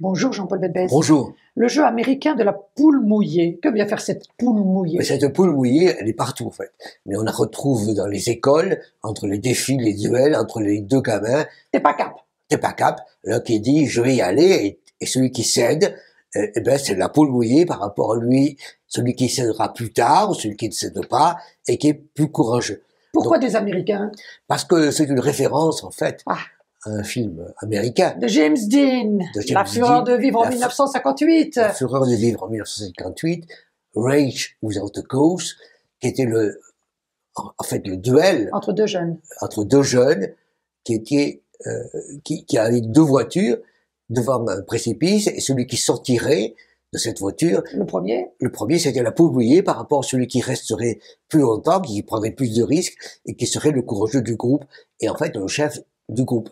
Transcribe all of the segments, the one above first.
Bonjour Jean-Paul Bébès. Bonjour. Le jeu américain de la poule mouillée. Que vient faire cette poule mouillée? Mais Cette poule mouillée, elle est partout en fait. Mais on la retrouve dans les écoles, entre les défis, les duels, entre les deux gamins. T'es pas cap. T'es pas cap. L'un qui dit je vais y aller et, et celui qui cède, euh, eh ben c'est la poule mouillée par rapport à lui, celui qui cédera plus tard ou celui qui ne cède pas et qui est plus courageux. Pourquoi des Américains? Parce que c'est une référence en fait Ah. Un film américain. De James Dean. De James la fureur Dean. de vivre en La fu- 1958. La fureur de vivre en 1958, Rage Without a Cause, qui était le, en fait, le duel Entre deux jeunes. entre deux jeunes qui étaient, euh, qui, qui avaient deux voitures devant un précipice et celui qui sortirait de cette voiture, Le premier. le premier c'était la poule mouillée par rapport à celui qui resterait plus longtemps, qui prendrait plus de risques et qui serait le courageux du groupe et en fait le chef du groupe.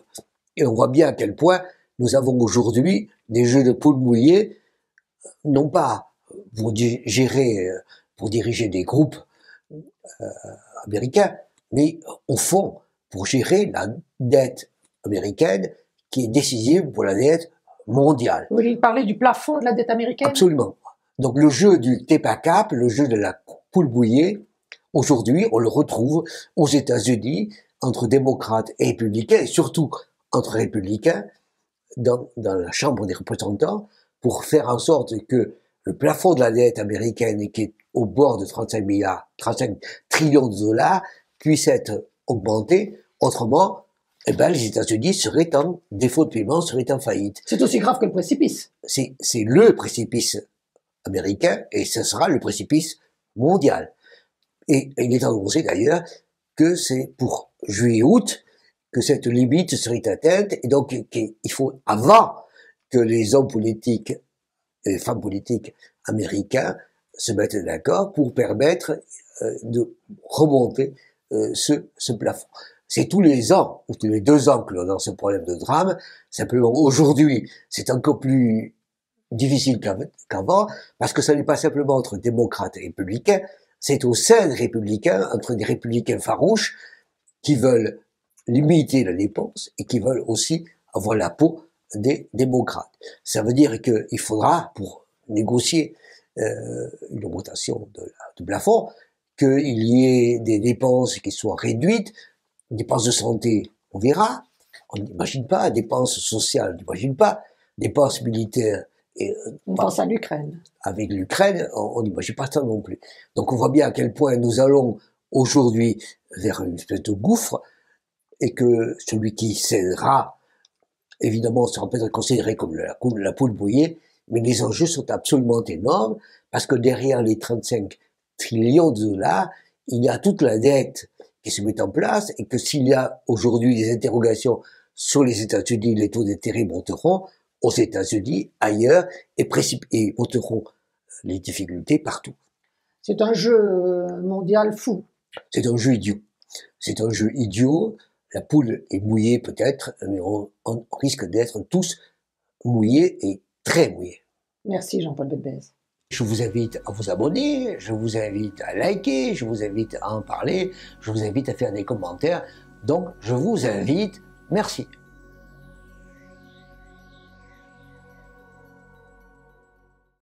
Et on voit bien à quel point nous avons aujourd'hui des jeux de poules mouillées, non pas pour gérer, euh, pour diriger des groupes euh, américains, mais au fond pour gérer la dette américaine qui est décisive pour la dette mondiale. Vous voulez parler du plafond de la dette américaine? Absolument. Donc le jeu du TEPACAP, le jeu de la poule bouillée, aujourd'hui on le retrouve aux États-Unis entre démocrates et républicains, et surtout entre républicains dans, dans la Chambre des représentants, pour faire en sorte que le plafond de la dette américaine, qui est au bord de 35 milliards, 35 trillions de dollars, puisse être augmenté. Autrement, eh ben, les États-Unis seraient en défaut de paiement, seraient en faillite C'est aussi grave que le précipice. c'est c'est le précipice américain et ce sera le précipice mondial. Et il est annoncé d'ailleurs que c'est pour juillet-août que cette limite serait atteinte et donc qu'il faut avant que les hommes politiques et les femmes politiques américains se mettent d'accord pour permettre euh, de remonter euh, ce, ce plafond. C'est tous les ans ou tous les deux ans que l'on a ce problème de drame. Simplement aujourd'hui, c'est encore plus difficile qu'av- qu'avant, parce que ce n'est pas simplement entre démocrates et républicains, c'est au sein des républicains, entre des républicains farouches, qui veulent limiter la dépense et qui veulent aussi avoir la peau des démocrates. Ça veut dire qu'il faudra, pour négocier euh, une augmentation de la, du plafond, qu'il y ait des dépenses qui soient réduites, dépenses de santé, on verra, on n'imagine pas, dépenses sociales, on n'imagine pas, dépenses militaires, et euh, On pense à l'Ukraine. avec l'Ukraine, on on n'imagine pas ça non plus. Donc on voit bien à quel point nous allons aujourd'hui vers une espèce de gouffre et que celui qui cédera, évidemment, sera peut-être considéré comme la, poule bouillée, mais les enjeux sont absolument énormes parce que derrière les 35 trillions de dollars, il y a toute la dette qui se met en place et que s'il y a aujourd'hui des interrogations sur les États-Unis, les taux d'intérêt monteront aux États-Unis, ailleurs, et, et monteront les difficultés partout. C'est un jeu euh, mondial fou. C'est un jeu idiot. C'est un jeu idiot. La poule est mouillée peut-être, mais on, on risque d'être tous mouillés et très mouillés. Merci Jean-Paul Bébès. Je vous invite à vous abonner, je vous invite à liker, je vous invite à en parler, je vous invite à faire des commentaires. Donc, je vous invite. Merci.